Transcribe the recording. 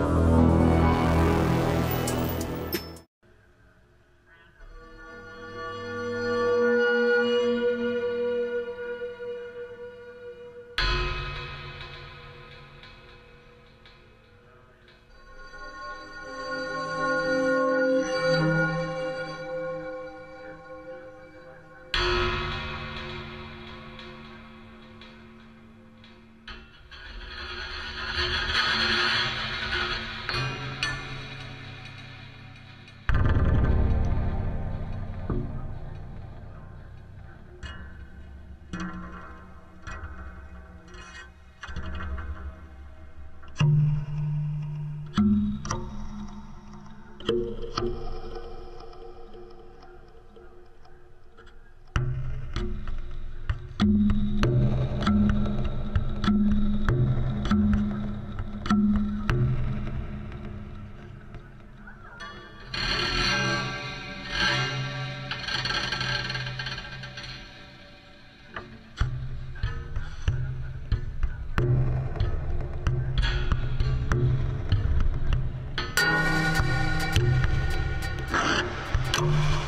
Bye. Thank you. Thank